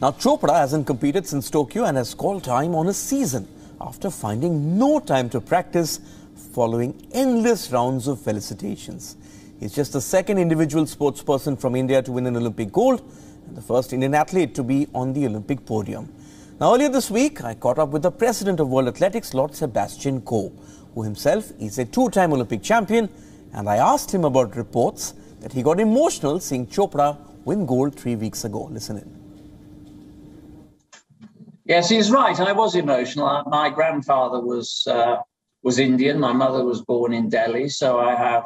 Now, Chopra hasn't competed since Tokyo and has called time on a season after finding no time to practice following endless rounds of felicitations. He's just the second individual sportsperson from India to win an Olympic gold and the first Indian athlete to be on the Olympic podium. Now, earlier this week, I caught up with the president of World Athletics, Lord Sebastian Coe, who himself is a two time Olympic champion, and I asked him about reports that he got emotional seeing Chopra win gold three weeks ago. Listen in. Yes, he's right. I was emotional. My grandfather was uh, was Indian. My mother was born in Delhi, so I have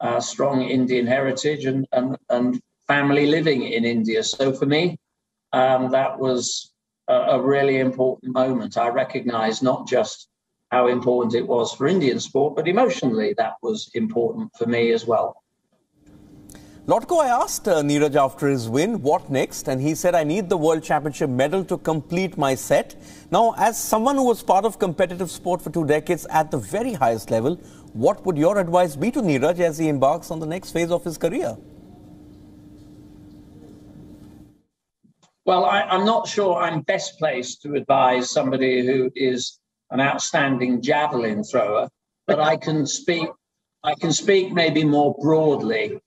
a strong Indian heritage and and, and family living in India. So for me, um, that was a, a really important moment. I recognise not just how important it was for Indian sport, but emotionally that was important for me as well. Lord Coe, I asked uh, Neeraj after his win, what next? And he said, I need the World Championship medal to complete my set. Now, as someone who was part of competitive sport for two decades at the very highest level, what would your advice be to Neeraj as he embarks on the next phase of his career? Well, I, am not sure I'm best placed to advise somebody who is an outstanding javelin thrower, but I can speak. I can speak maybe more broadly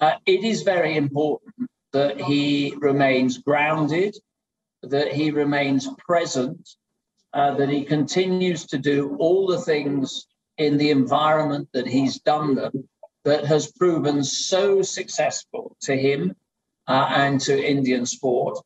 uh, it is very important that he remains grounded, that he remains present, uh, that he continues to do all the things in the environment that he's done them that has proven so successful to him uh, and to Indian sport.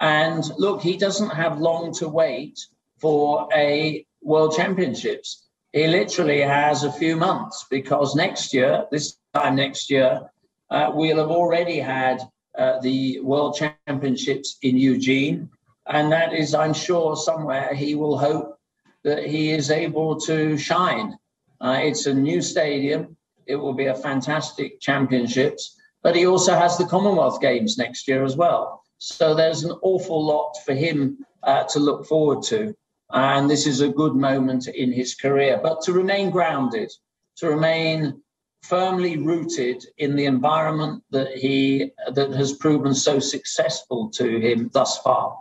And look, he doesn't have long to wait for a World Championships. He literally has a few months because next year, this time next year, uh, we'll have already had uh, the World Championships in Eugene. And that is, I'm sure, somewhere he will hope that he is able to shine. Uh, it's a new stadium. It will be a fantastic championships. But he also has the Commonwealth Games next year as well. So there's an awful lot for him uh, to look forward to. And this is a good moment in his career. But to remain grounded, to remain firmly rooted in the environment that he that has proven so successful to him thus far.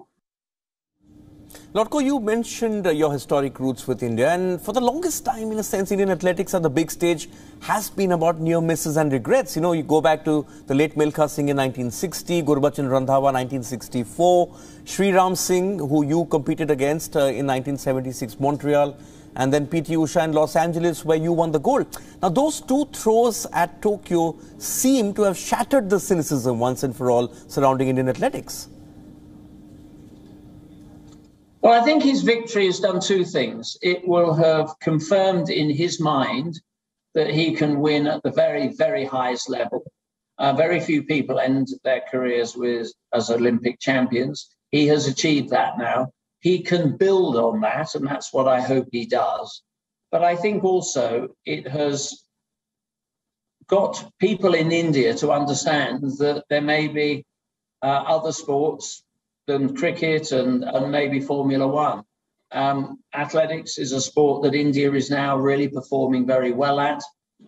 Lord Coe, you mentioned uh, your historic roots with India, and for the longest time, in a sense, Indian athletics on the big stage has been about near misses and regrets. You know, you go back to the late Milkha Singh in 1960, Gurbachan Randhawa 1964, Sri Ram Singh, who you competed against uh, in 1976 Montreal, and then PT Usha in Los Angeles where you won the gold. Now those two throws at Tokyo seem to have shattered the cynicism once and for all surrounding Indian athletics. Well, I think his victory has done two things. It will have confirmed in his mind that he can win at the very, very highest level. Uh, very few people end their careers with as Olympic champions. He has achieved that now he can build on that, and that's what I hope he does. But I think also it has got people in India to understand that there may be uh, other sports than cricket and, and maybe Formula One. Um, athletics is a sport that India is now really performing very well at.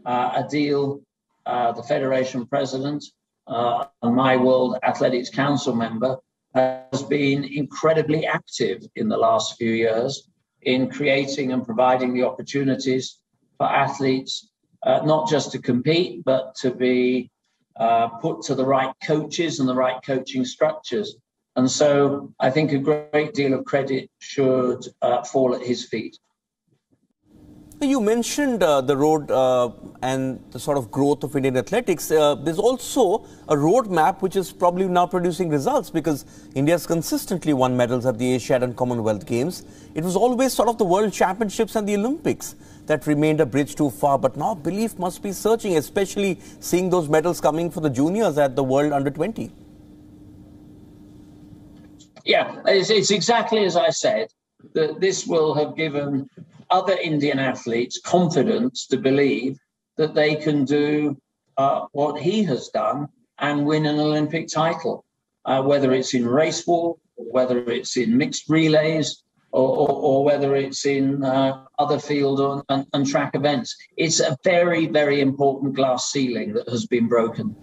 Uh, Adil, uh, the federation president, uh, and my World Athletics Council member, has been incredibly active in the last few years in creating and providing the opportunities for athletes, uh, not just to compete, but to be uh, put to the right coaches and the right coaching structures. And so I think a great deal of credit should uh, fall at his feet. You mentioned uh, the road uh, and the sort of growth of Indian athletics. Uh, there's also a roadmap which is probably now producing results because India has consistently won medals at the Asiad and Commonwealth Games. It was always sort of the World Championships and the Olympics that remained a bridge too far. But now belief must be searching, especially seeing those medals coming for the juniors at the World Under 20. Yeah, it's, it's exactly as I said that this will have given other Indian athletes confidence to believe that they can do uh, what he has done and win an Olympic title, uh, whether it's in race walk, whether it's in mixed relays, or, or, or whether it's in uh, other field or, and, and track events. It's a very, very important glass ceiling that has been broken.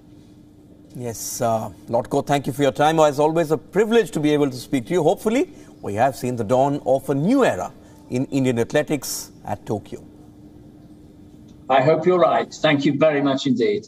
Yes, uh, Lord Coe, thank you for your time. It's always a privilege to be able to speak to you. Hopefully, we have seen the dawn of a new era in Indian athletics at Tokyo. I hope you're right. Thank you very much indeed.